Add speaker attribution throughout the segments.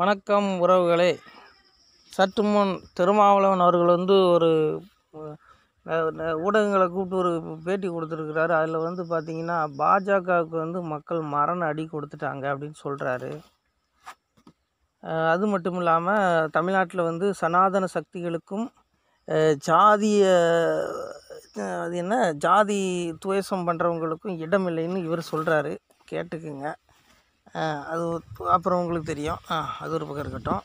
Speaker 1: வணக்கம் உறவுகளே. சற்று முன் திருமாவளவன் அவர்கள் வந்து ஒரு ஊடகங்களை கூப்பிட்டு ஒரு பேட்டி கொடுத்துருக்கிறாரு. அதில் வந்து பார்த்திங்கன்னா பாஜகவுக்கு வந்து மக்கள் மரண அடி கொடுத்துட்டாங்க அப்படின்னு சொல்கிறாரு அது மட்டும் இல்லாமல் தமிழ்நாட்டில் வந்து சனாதன சக்திகளுக்கும் ஜாதிய அது என்ன? ஜாதி துவேஷம் பண்ணுறவங்களுக்கும் இடம் இல்லைன்னு இவர் சொல்கிறாரு கேட்டுக்குங்க. அது அப்புறம் உங்களுக்கு தெரியும். அது ஒரு பக்கம் இருக்கட்டும்.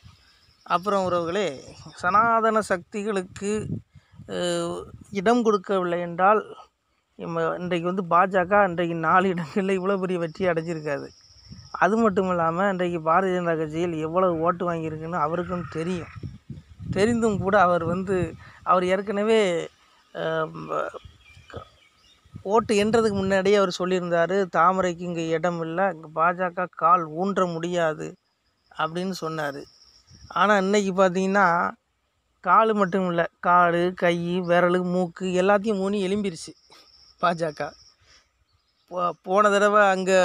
Speaker 1: அப்புறம் உறவுகளே சனாதன சக்திகளுக்கு இடம் கொடுக்கவில்லை என்றால் இன்றைக்கு வந்து பாஜக இன்றைக்கு நாலு இடங்களில் இவ்வளோ பெரிய வெற்றி அடைஞ்சிருக்காது. அது மட்டும் இல்லாமல் இன்றைக்கு பாரதிய ஜனதா கட்சியில் எவ்வளவு ஓட்டு வாங்கியிருக்குன்னு அவருக்கும் தெரியும். தெரிந்தும் கூட அவர் வந்து அவர் ஏற்கனவே ஓட்டு எண்றதுக்கு முன்னாடியே அவர் சொல்லியிருந்தார் தாமரைக்கு இங்கே இடம் இல்லை இங்கே பாஜக கால் ஊன்ற முடியாது அப்படின்னு சொன்னார். ஆனால் இன்னைக்கு பார்த்தீங்கன்னா கால் மட்டும் இல்லை கால் கை விரல் மூக்கு எல்லாத்தையும் ஊனி எலும்பிருச்சு பாஜக. போ போன தடவை அங்கே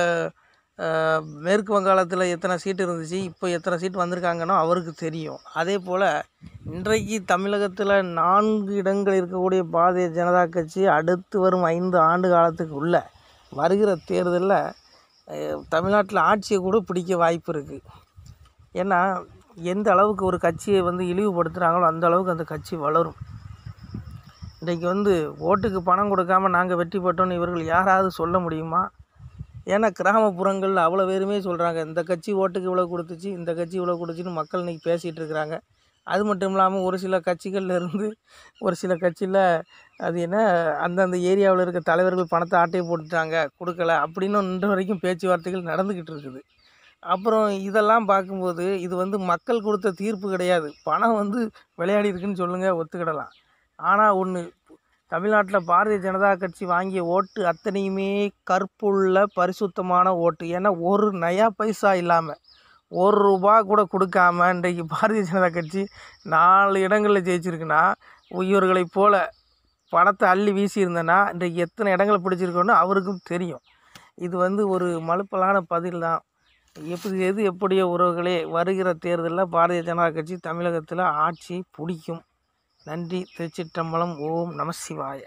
Speaker 1: மேற்கு வங்காளத்தில் எத்தனை சீட்டு இருந்துச்சு இப்போ எத்தனை சீட்டு வந்திருக்காங்கன்னோ அவருக்கு தெரியும். அதே போல் இன்றைக்கு தமிழகத்தில் நான்கு இடங்கள் இருக்கக்கூடிய பாரதிய ஜனதா கட்சி அடுத்து வரும் ஐந்து ஆண்டு காலத்துக்கு உள்ள வருகிற தேர்தலில் தமிழ்நாட்டில் ஆட்சியை கூட பிடிக்க வாய்ப்பு இருக்குது ஏன்னா எந்த அளவுக்கு ஒரு கட்சியை வந்து இழிவுபடுத்துகிறாங்களோ அந்த அளவுக்கு அந்த கட்சி வளரும். இன்றைக்கு வந்து ஓட்டுக்கு பணம் கொடுக்காம நாங்கள் வெற்றி பெற்றோன்னு இவர்கள் யாராவது சொல்ல முடியுமா? ஏன்னா கிராமப்புறங்களில் அவ்வளோ பேருமே சொல்கிறாங்க இந்த கட்சி ஓட்டுக்கு இவ்வளோ கொடுத்துச்சு இந்த கட்சி இவ்வளோ கொடுத்துச்சின்னு மக்கள் இன்றைக்கி பேசிகிட்டு இருக்கிறாங்க. அது மட்டும் இல்லாமல் ஒரு சில கட்சிகள்ல இருந்து ஒரு சில கட்சியில் அது என்ன அந்தந்த ஏரியாவில் இருக்க தலைவர்கள் பணத்தை ஆட்டையை போட்டுட்டாங்க கொடுக்கல அப்படின்னு இன்று வரைக்கும் பேச்சுவார்த்தைகள் நடந்துக்கிட்டு இருக்குது. அப்புறம் இதெல்லாம் பார்க்கும்போது இது வந்து மக்கள் கொடுத்த தீர்ப்பு கிடையாது. பணம் வந்து விளையாடி இருக்குன்னு சொல்லுங்கள் ஒத்துக்கிடலாம். ஆனால் ஒன்று தமிழ்நாட்டில் பாரதிய ஜனதா கட்சி வாங்கிய ஓட்டு அத்தனையுமே கற்புள்ள பரிசுத்தமான ஓட்டு. ஏன்னா ஒரு நயா பைசா இல்லாமல் ஒரு ரூபா கூட கொடுக்காம இன்றைக்கு பாரதிய ஜனதா கட்சி நாலு இடங்களில் ஜெயிச்சிருக்குன்னா இவர்களைப் போல் பணத்தை அள்ளி வீசியிருந்தேன்னா இன்றைக்கு எத்தனை இடங்களை பிடிச்சிருக்கோன்னு அவருக்கும் தெரியும். இது வந்து ஒரு மலுப்பலான பதில் தான். எப்படி எது எப்படியோ உறவுகளே வருகிற தேர்தலில் பாரதிய ஜனதா கட்சி தமிழகத்தில் ஆட்சி பிடிக்கும். நன்றி. திருச்சிற்றம்பலம். ஓம் நம சிவாய.